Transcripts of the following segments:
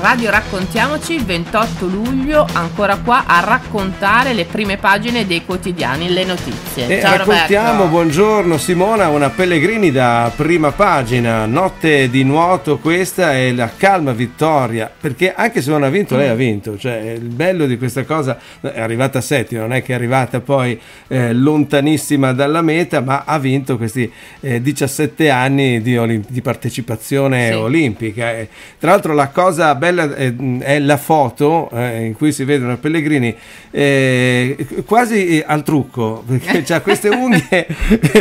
Radio Raccontiamoci 28 luglio, ancora qua a raccontare le prime pagine dei quotidiani, le notizie. E Ciao raccontiamo, Roberto. buongiorno Simona, una Pellegrini da prima pagina, notte di nuoto questa è la calma vittoria, perché anche se non ha vinto lei ha vinto, cioè il bello di questa cosa è arrivata settima, non è che è arrivata poi eh, lontanissima dalla meta, ma ha vinto questi eh, 17 anni di, olim- di partecipazione Sì. olimpica. E, tra l'altro la cosa bella è, è la foto eh, in cui si vedono Pellegrini eh, quasi al trucco, perché ha queste unghie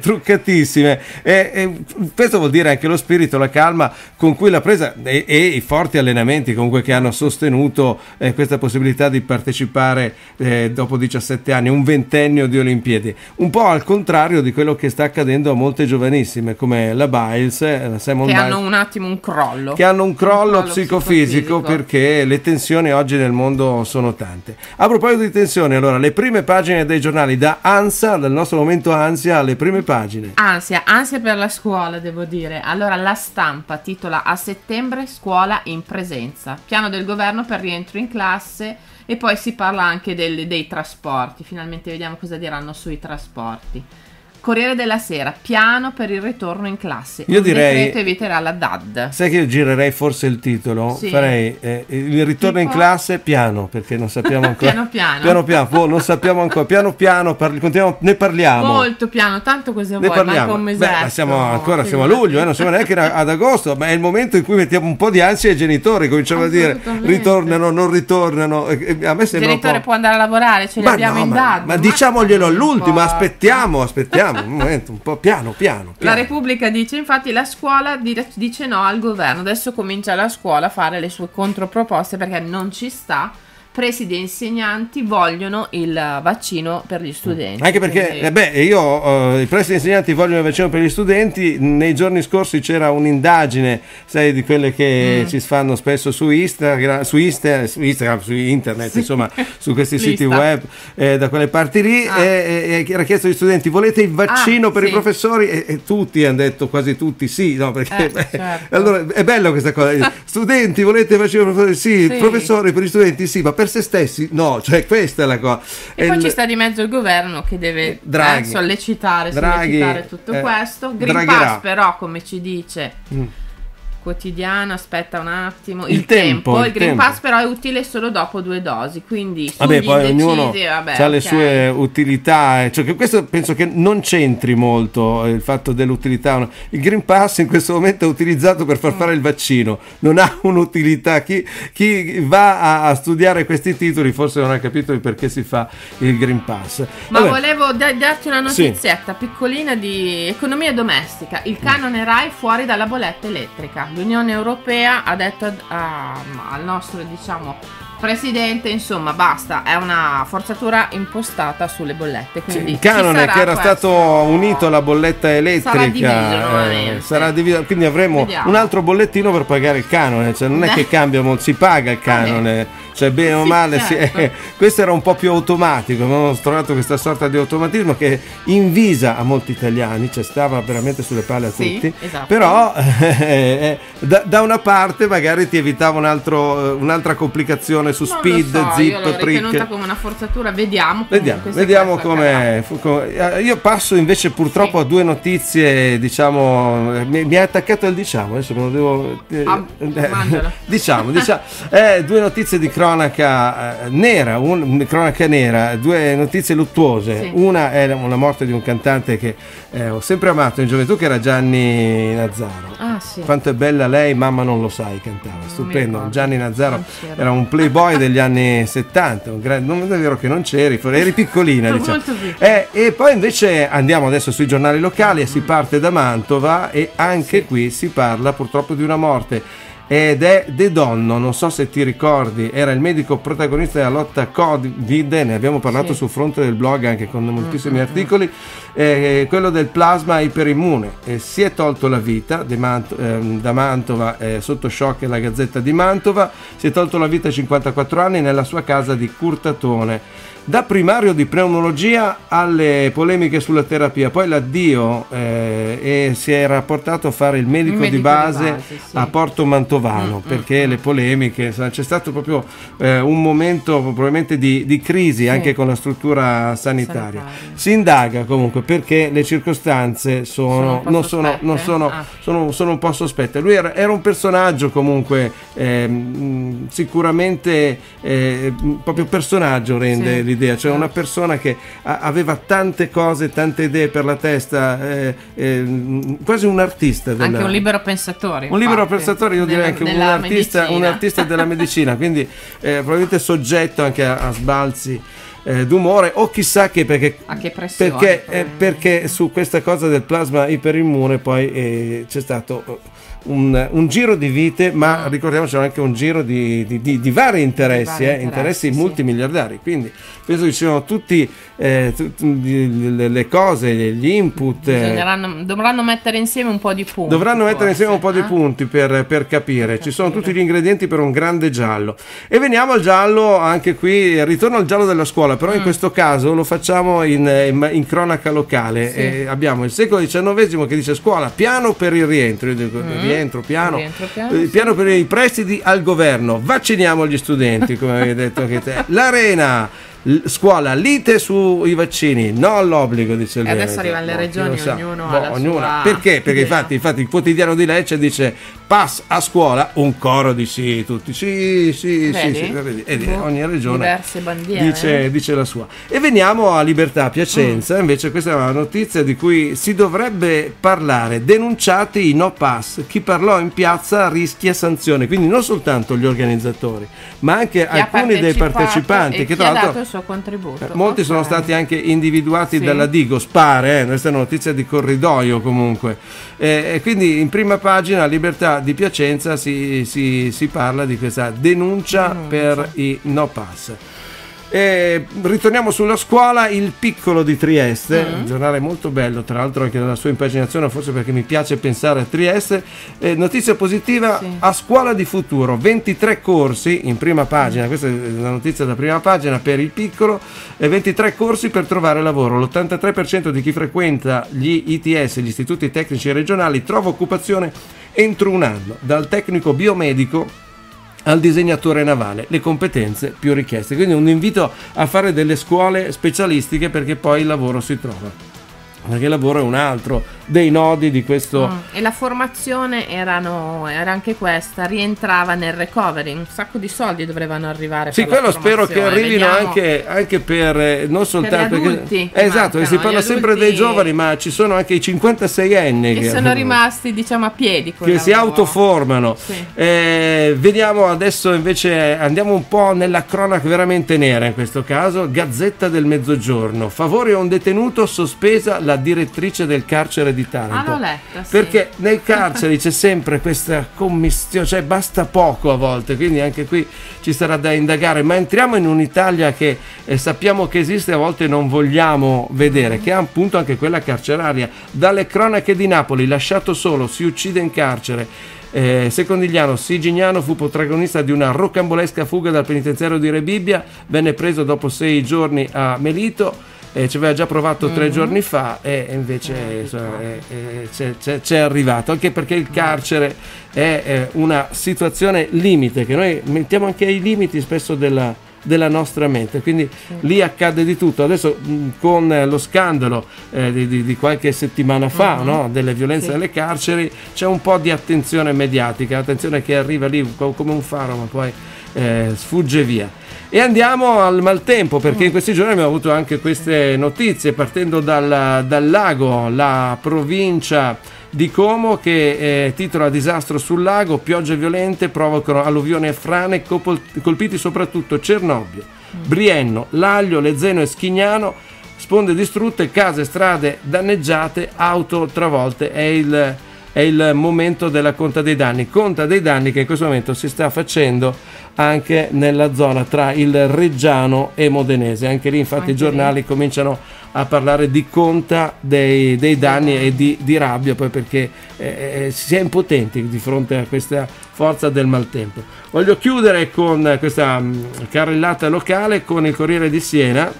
truccatissime. E, e questo vuol dire anche lo spirito, la calma con cui l'ha presa e, e i forti allenamenti comunque che hanno sostenuto eh, questa possibilità di partecipare eh, dopo 17 anni, un ventennio di Olimpiadi. Un po' al contrario di quello che sta accadendo a molte giovanissime come la Biles, eh, la Simon Che Biles hanno un attimo un crollo. che hanno un crollo, Un crollo psicofisico, psicofisico. perché le tensioni oggi nel mondo sono tante. A proposito di tensioni, allora, le prime pagine dei giornali, da ANSA, dal nostro momento ansia, alle prime pagine. Ansia, ansia per la scuola, devo dire. Allora, la stampa titola A settembre scuola in presenza. Piano del governo per rientro in classe e poi si parla anche del- dei trasporti. Finalmente vediamo cosa diranno sui trasporti. Corriere della Sera, piano per il ritorno in classe. Io direi- decreto eviterà la DAD. Sai che io girerei forse il titolo? Sì. Farei eh, il ritorno in Tipo? classe piano, perché non sappiamo ancora. Piano piano. Piano piano, boh, non sappiamo ancora. Piano piano, parli- ne parliamo. Molto piano, tanto cosa Ne vuoi, parliamo. manca un Beh, mesetto. ma siamo ancora siamo a luglio, eh, non siamo neanche ad agosto, ma è il momento in cui mettiamo un po' di ansia ai genitori, cominciamo a dire ritornano, non ritornano. A me Il sembra un genitore può andare a lavorare, ce li Ma, abbiamo no, in ma- DAD. ma diciamoglielo un all'ultimo, po'. aspettiamo, aspettiamo un momento, un po' piano, piano. La piano. Repubblica dice infatti la scuola di- dice no al governo, adesso comincia la scuola a fare le sue controproposte perché non ci sta, presidi e insegnanti vogliono il vaccino per gli studenti. Anche perché, Quindi- eh beh, io, eh, i presidi insegnanti vogliono il vaccino per gli studenti, nei giorni scorsi c'era un'indagine, sai, di quelle che Mm. ci fanno spesso su Instagram, su, Insta- su Instagram, su internet, Sì. insomma, su questi siti web, eh, da quelle parti lì, Ah. e, e- e era chiesto agli studenti, volete il vaccino Ah, per i sì. professori? E, e tutti hanno detto, quasi tutti, sì, no, perché... Eh, certo. allora, è bello questa cosa, studenti, volete il vaccino per i professori? Sì, Sì. professori per gli studenti, sì, ma per se stessi? No, cioè questa è la cosa. E È poi ci sta di mezzo il governo che deve Draghi. eh, sollecitare, Draghi, sollecitare tutto eh, questo. Green dragherà. Pass però, come ci dice Mm. Quotidiano, aspetta un attimo, Il il, tempo, tempo, il il Green tempo. Pass però è utile solo dopo due dosi, quindi Vabbè, poi ognuno indecisi, vabbè, ha le ok. sue utilità, eh, cioè questo penso che non c'entri molto eh, il fatto dell'utilità. Il Green Pass in questo momento è utilizzato per Mm. far fare il vaccino, non ha un'utilità. Chi, chi va a, a studiare questi titoli forse non ha capito il perché si fa il Green Pass. Ma Vabbè, volevo da- darti una Sì. notizietta piccolina di economia domestica. Il canone RAI fuori dalla bolletta elettrica. L'Unione Europea ha detto ad- a- al nostro, diciamo, presidente, insomma, basta, è una forzatura impostata sulle bollette. Quindi il canone sarà che era stato unito alla bolletta elettrica diviso eh, sarà diviso, quindi avremo Vediamo. un altro bollettino per pagare il canone, cioè non è che cambia si paga il canone, cioè bene o Sì, male, certo. eh, questo era un po' più automatico, abbiamo trovato questa sorta di automatismo che invisa a molti italiani, cioè stava veramente sulle palle a Sì, tutti, esatto. però eh, da, da una parte magari ti evitava un altro- un'altra complicazione su Non speed, so, io zip, l'ho ritenuta prick. come una forzatura, vediamo. Vediamo, vediamo come, eh, Io passo invece purtroppo Sì. a due notizie, diciamo. eh, Mi, mi ha attaccato il diciamo, adesso me lo devo. eh, Ah, eh, diciamo, diciamo. Eh, due notizie di cronaca eh, nera, un- cronaca nera, due notizie luttuose. Sì. Una è la, morte di un cantante che eh, ho sempre amato in gioventù, che era Gianni Nazzaro. Ah, sì. Quanto è bella lei, mamma non lo sai, cantava, stupendo. Gianni Nazzaro era un playboy degli anni 70, un gran- non è vero che non c'eri, eri piccolina diciamo. Eh, e poi invece andiamo adesso sui giornali locali e si parte da Mantova e anche qui si parla purtroppo di una morte. Ed è De Donno, non so se ti ricordi, era il medico protagonista della lotta Covid, ne abbiamo parlato Sì. sul fronte del blog anche con moltissimi articoli, eh, quello del plasma iperimmune. Eh, si è tolto la vita Mant- ehm, da Mantova, eh, sotto shock la Gazzetta di Mantova, si è tolto la vita a 54 anni nella sua casa di Curtatone. Da primario di pneumologia alle polemiche sulla terapia, poi l'addio eh, e si era portato a fare il medico, medico di di base, base, sì. a Porto Mantovano vano Mm, perché mm, le polemiche, c'è stato proprio eh, un momento probabilmente di, di crisi Sì. anche con la struttura sanitaria. Sanitaria. Si indaga comunque perché le circostanze Sono sono, un po' non sono, sospette? non sono, Ah. sono, sono un po' sospette. Lui era, era un personaggio comunque ehm, sicuramente eh, proprio personaggio rende Sì. l'idea, cioè una persona che a- aveva tante cose, tante idee per la testa, eh, ehm, quasi un artista. Della, Anche un libero pensatore. un libero infatti, pensatore, io direi anche un artista, un artista della medicina, quindi eh, probabilmente soggetto anche a, a sbalzi eh, d'umore o chissà che perché, che perché, eh, perché su questa cosa del plasma iperimmune poi eh, c'è stato eh, un, un giro di vite, ma Mm. ricordiamoci anche un giro di, di- di- di vari interessi, vari eh, interessi, interessi sì. multimiliardari. Quindi penso che ci siano tutti eh, tut- le, cose, gli input. eh, dovranno mettere insieme un po' di punti. Dovranno mettere forse, insieme un po' di eh? punti per, per capire. Ci sono capire. tutti gli ingredienti per un grande giallo. E veniamo al giallo, anche qui, ritorno al giallo della scuola, però Mm. in questo caso lo facciamo in, in- in cronaca locale. Sì. E abbiamo il secolo XIX che dice scuola, piano per il rientro. Io dico, rientro, piano. Rientro, piano, Eh, piano per i prestiti al governo. Vacciniamo gli studenti, come avevi detto anche te. L'Arena. Scuola, lite sui vaccini, no all'obbligo, dice il E adesso Veneto. arrivano le Boh, regioni, sa. ognuno Boh, ha sua Perché? Perché infatti, infatti il quotidiano di Lecce dice pass a scuola, un coro di sì, tutti sì, sì, sì, Vedi? sì, vedi? E Boh, ogni regione bandiere. dice, dice la sua. E veniamo a Libertà Piacenza, Mm. invece questa è una notizia di cui si dovrebbe parlare, denunciati i no pass, chi parlò in piazza rischia sanzione, quindi non soltanto gli organizzatori, ma anche Chi alcuni dei partecipanti che tra l'altro... suo contributo. Eh, Molti sono Ok. stati anche individuati Sì. dalla Digo, spare, eh, questa è una notizia di corridoio comunque. Eh, e quindi in prima pagina, Libertà di Piacenza, si, si- si parla di questa denuncia, Denuncia. per i no pass. E ritorniamo sulla scuola, il piccolo di Trieste, Mm. un giornale molto bello, tra l'altro anche nella sua impaginazione, forse perché mi piace pensare a Trieste. Eh, notizia positiva, Sì. a scuola di futuro, 23 corsi in prima pagina, questa è la notizia da prima pagina per il piccolo, e 23 corsi per trovare lavoro. L'83% di chi frequenta gli ITS, gli istituti tecnici regionali, trova occupazione entro un anno, dal tecnico biomedico al disegnatore navale, le competenze più richieste. Quindi un invito a fare delle scuole specialistiche perché poi il lavoro si trova. Perché il lavoro è un altro dei nodi di questo... Mm, E la formazione erano, era anche questa, rientrava nel recovery, un sacco di soldi dovevano arrivare. Sì, per quello spero che arrivino anche, anche per eh, non soltanto gli perché- adulti che esatto, mancano, si parla gli sempre dei giovani, ma ci sono anche i 56 anni che sono rimasti diciamo a piedi che si lavoro. autoformano. Sì. Eh, vediamo adesso invece, andiamo un po' nella cronaca veramente nera in questo caso, Gazzetta del Mezzogiorno, favore a un detenuto sospesa la direttrice del carcere di Ah, Taranto. l'ho letta, sì. Perché nei carceri c'è sempre questa commistione, cioè basta poco a volte, quindi anche qui ci sarà da indagare, ma entriamo in un'Italia che eh, sappiamo che esiste e a volte non vogliamo vedere, che è appunto anche quella carceraria. Dalle cronache di Napoli, lasciato solo, si uccide in carcere. Eh, Secondigliano Sigignano fu protagonista di una rocambolesca fuga dal penitenziario di Rebibbia, venne preso dopo sei giorni a Melito. Eh, ci aveva già provato tre giorni fa e invece insomma, eh, eh, c'è, c'è- c'è arrivato anche perché il carcere è eh, una situazione limite che noi mettiamo anche ai limiti spesso della, della nostra mente. Quindi lì accade di tutto. Adesso mh, con eh, lo scandalo eh, di, di- di qualche settimana fa no, delle violenze Sì. nelle carceri c'è un po' di attenzione mediatica attenzione che arriva lì co- come un faro ma poi eh, sfugge via e andiamo al maltempo perché in questi giorni abbiamo avuto anche queste notizie partendo dal, dal lago, la provincia di Como che eh, titola Disastro sul lago, piogge violente provocano alluvioni e frane, copol- colpiti soprattutto Cernobbio, Brienno, Laglio, Lezzeno e Schignano, sponde distrutte, case, strade danneggiate, auto travolte. È il, è il momento della conta dei danni. Conta dei danni che in questo momento si sta facendo anche nella zona tra il Reggiano e Modenese. Anche lì, infatti, Anche i giornali lì. cominciano a parlare di conta dei, dei danni e di, di rabbia, poi perché eh, si è impotenti di fronte a questa forza del maltempo. Voglio chiudere con questa mh, carrellata locale con il Corriere di Siena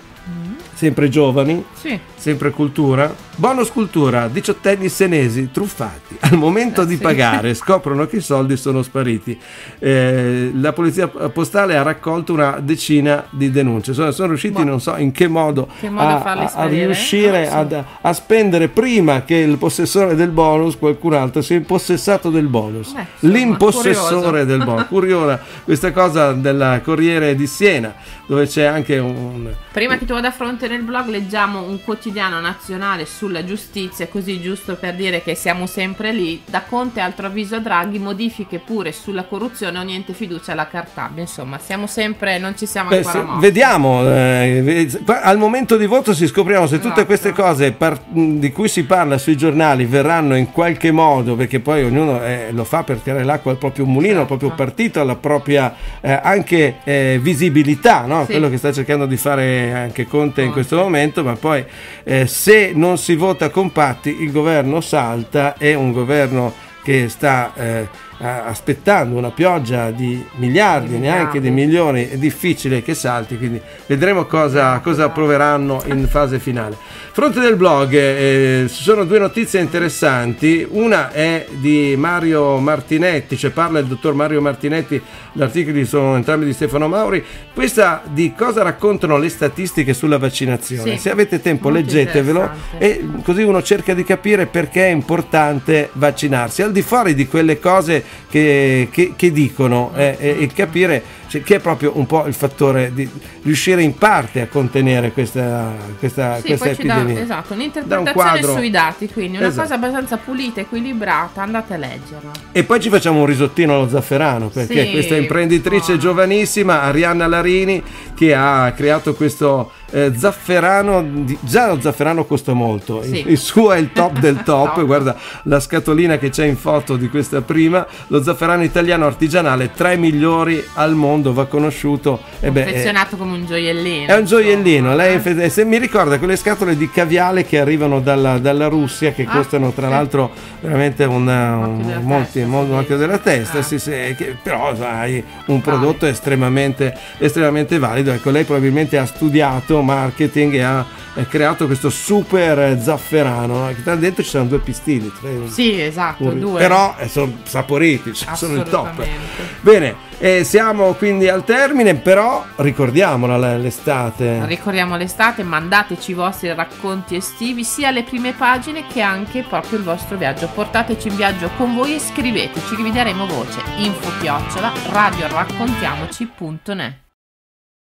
sempre giovani, Sì. sempre cultura. Bonus cultura, diciottenni senesi truffati. Al momento Eh, di sì. pagare scoprono che i soldi sono spariti. Eh, la polizia postale ha raccolto una decina di denunce. Sono, sono riusciti, Boh. non so in che modo, Che modo a, a- a riuscire lo so. ad- a spendere prima che il possessore del bonus, qualcun altro, sia impossessato del bonus. Beh, insomma, L'impossessore curioso. del bonus. Curiosa questa cosa del Corriere di Siena, dove c'è anche un... Prima che tu vada a fronte nel blog leggiamo un quotidiano nazionale sulla giustizia, così giusto per dire che siamo sempre lì. Da Conte altro avviso a Draghi, modifiche pure sulla corruzione o niente fiducia alla Cartabia. Insomma, siamo sempre, non ci siamo Beh, ancora mossi. vediamo, eh, qua- al momento di voto si scopriamo se tutte Esatto. queste cose par- di cui si parla sui giornali verranno in qualche modo, perché poi ognuno eh, lo fa per tirare l'acqua al proprio mulino, al Certo. proprio partito, alla propria eh, anche eh, visibilità, no? Sì. quello che sta cercando di fare anche Conte in Conte. questo momento, ma poi eh, se non si vota compatti il governo salta, è un governo che sta eh, aspettando una pioggia di miliardi, Di neanche di miliardi. milioni, è difficile che salti, quindi vedremo cosa, cosa approveranno in fase finale. Fronte del blog eh, ci sono due notizie interessanti, una è di Mario Martinetti, cioè parla il dottor Mario Martinetti, gli articoli sono entrambi di Stefano Mauri, questa di cosa raccontano le statistiche sulla vaccinazione. Sì, Se avete tempo molto leggetevelo e così uno cerca di capire perché è importante vaccinarsi, al di fuori di quelle cose che, che- che dicono eh, e, e capire cioè, che è proprio un po' il fattore di riuscire in parte a contenere questa, questa, Sì, questa ci dà epidemia. esatto, Da un un'interpretazione quadro- sui dati, quindi una Esatto. cosa abbastanza pulita, equilibrata, andate a leggerla. E poi ci facciamo un risottino allo zafferano perché Sì, questa imprenditrice buono. giovanissima, Arianna Larini, che ha creato questo eh, zafferano, di- già lo zafferano costa molto, Sì. il, il suo è il top del top, Top. guarda la scatolina che c'è in foto di questa prima, lo zafferano italiano artigianale, tra i migliori al mondo, va conosciuto. E beh, è- Confezionato come un gioiellino. è un gioiellino, lei eh. fe- se mi ricorda quelle scatole di caviale che arrivano dalla, dalla Russia che Ah, costano tra sì. l'altro veramente una, Un molti, testa, molto sì. della testa, Ah. sì, sì, che- però hai un prodotto estremamente, estremamente valido. Ecco, lei probabilmente ha studiato marketing e ha eh, creato questo super eh, zafferano, che tra dentro ci sono due pistini. tre- Sì, esatto, puri- due. Però eh, sono saporiti, sono il top. Bene, eh, siamo quindi al termine, però ricordiamola l'estate. Ricordiamo l'estate, mandateci i vostri racconti estivi sia alle prime pagine che anche proprio il vostro viaggio. Portateci in viaggio con voi e scriveteci, vi daremo voce. Info chiocciola radioraccontiamoci.net